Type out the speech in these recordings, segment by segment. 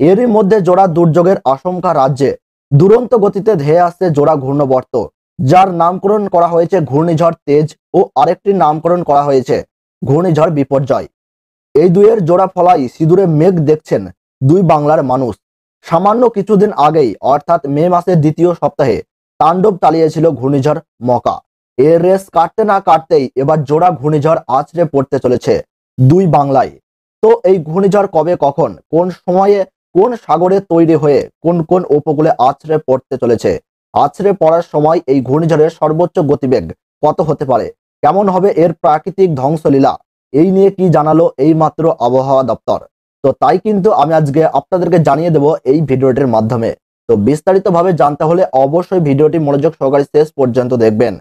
এরই মধ্যে জোড়া দুর্যোগের আশঙ্কা রাজ্যে। দুরন্ত গতিতে ধেয়ে আসছে জোড়া ঘূর্ণবর্ত, যার নামকরণ করা হয়েছে ঘূর্ণিঝড় তেজ ও আরেকটি নামকরণ করা হয়েছে ঘূর্ণিঝড় বিপর্যয়। এই দুইয়ের জোড়া ফলাই সিঁদুরে মেঘ দেখছেন দুই বাংলার মানুষ। সামান্য কিছুদিন আগেই, অর্থাৎ মে মাসের দ্বিতীয় সপ্তাহে, তাণ্ডব চালিয়েছিল ঘূর্ণিঝড় মকা। এর রেস কাটতে না কাটতেই এবার জোড়া ঘূর্ণিঝড় আছড়ে পড়তে চলেছে দুই বাংলায়। তো এই ঘূর্ণিঝড় কবে, কখন, কোন সময়ে কোন সাগরে তৈরি হয়ে কোন কোন উপকূলে আছড়ে পড়তে চলেছে? আছড়ে পড়ার সময় এই ঘূর্ণিঝড়ের সর্বোচ্চ গতিবেগ কত হতে পারে? কেমন হবে এর প্রাকৃতিক ধ্বংসলীলা? এই নিয়ে কি জানালো এই মাত্র আবহাওয়া দপ্তর? তো তাই কিন্তু আমি আজকে আপনাদেরকে জানিয়ে দেব এই ভিডিওটির মাধ্যমে। তো বিস্তারিতভাবে জানতে হলে অবশ্যই ভিডিওটি মনোযোগ সহকারে শেষ পর্যন্ত দেখবেন।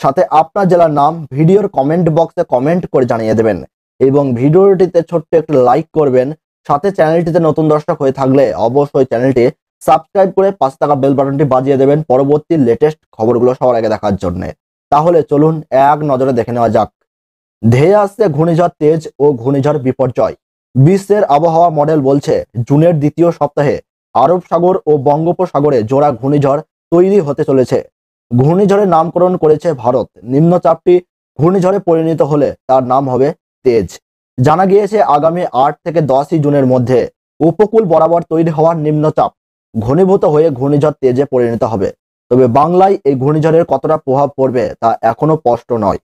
সাথে আপনার জেলার নাম ভিডিওর কমেন্ট বক্সে কমেন্ট করে জানিয়ে দেবেন। এবং ভিডিওটিতে ছোট্ট একটু লাইক করবেন। সাথে চ্যানেলটিতে নতুন দর্শক হয়ে থাকলে অবশ্যই চ্যানেলটি সাবস্ক্রাইব করে পাঁচ টাকা বেল বাটনটি বাজিয়ে দেবেন পরবর্তী লেটেস্ট খবরগুলো সবার আগে দেখার জন্য। তাহলে চলুন এক নজরে দেখে নেওয়া যাক। ধেয়ে আসছে ঘূর্ণিঝড় তেজ ও ঘূর্ণিঝড় বিপর্যয়। বিশ্বের আবহাওয়া মডেল বলছে, জুনের দ্বিতীয় সপ্তাহে আরব সাগর ও বঙ্গোপসাগরে জোড়া ঘূর্ণিঝড় তৈরি হতে চলেছে। ঘূর্ণিঝড়ের নামকরণ করেছে ভারত। নিম্নচাপটি ঘূর্ণিঝড়ে পরিণত হলে তার নাম হবে তেজ। জানা গিয়েছে আগামী আট থেকে দশই জুনের মধ্যে উপকূল বরাবর তৈরি হওয়ার নিম্নচাপ ঘনীভূত হয়ে ঘূর্ণিঝড় তেজে পরিণত হবে। তবে বাংলায় এই ঘূর্ণিঝড়ের কতটা প্রভাব পড়বে তা এখনও স্পষ্ট নয়।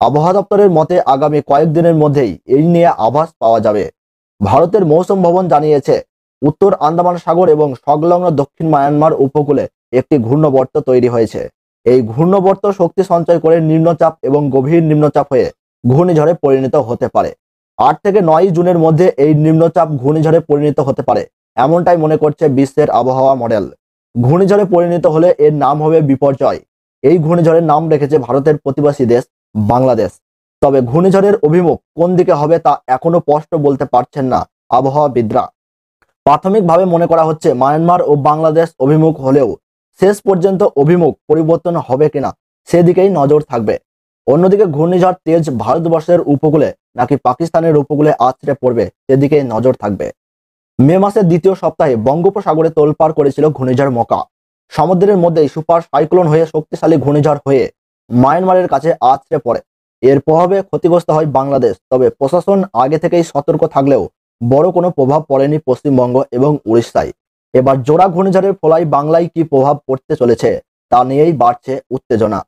আবহাওয়া দপ্তরের মতে আগামী কয়েকদিনের মধ্যেই এই নিয়ে আভাস পাওয়া যাবে। ভারতের মৌসুম ভবন জানিয়েছে, উত্তর আন্দামান সাগর এবং সংলগ্ন দক্ষিণ মায়ানমার উপকূলে একটি ঘূর্ণবর্ত তৈরি হয়েছে। এই ঘূর্ণবর্ত শক্তি সঞ্চয় করে নিম্নচাপ এবং গভীর নিম্নচাপ হয়ে ঘূর্ণিঝড়ে পরিণত হতে পারে। আট থেকে নয় জুনের মধ্যে এই নিম্নচাপ ঘূর্ণিঝড়ে পরিণত হতে পারে, এমনটাই মনে করছে বিশ্বের আবহাওয়া মডেল। ঘূর্ণিঝড়ে পরিণত হলে এর নাম হবে বিপর্যয়। এই ঘূর্ণিঝড়ের নাম রেখেছে ভারতের প্রতিবেশী দেশ বাংলাদেশ। তবে ঘূর্ণিঝড়ের অভিমুখ কোন দিকে হবে তা এখনও স্পষ্ট বলতে পারছেন না আবহাওয়া আবহাওয়াবিদরা। প্রাথমিকভাবে মনে করা হচ্ছে মায়ানমার ও বাংলাদেশ অভিমুখ হলেও শেষ পর্যন্ত অভিমুখ পরিবর্তন হবে কিনা সেদিকেই নজর থাকবে। অন্যদিকে ঘূর্ণিঝড় তেজ ভারতবর্ষের উপকূলে নাকি পাকিস্তানের উপকূলে আছড়ে পড়বে সেদিকে নজর থাকবে। মে মাসের দ্বিতীয় সপ্তাহে বঙ্গোপসাগরে তোলপাড় করেছিল ঘূর্ণিঝড় মকা। সমুদ্রের মধ্যেই সুপার সাইক্লোন হয়ে শক্তিশালী ঘূর্ণিঝড় হয়ে মায়ানমারের কাছে আছড়ে পড়ে। এর প্রভাবে ক্ষতিগ্রস্ত হয় বাংলাদেশ, তবে প্রশাসন আগে থেকেই সতর্ক থাকলেও বড় কোনো প্রভাব পড়েনি পশ্চিমবঙ্গ এবং উড়িষ্যায়। এবার জোড়া ঘূর্ণিঝড়ের ফলায় বাংলায় কি প্রভাব পড়তে চলেছে তা নিয়েই বাড়ছে উত্তেজনা।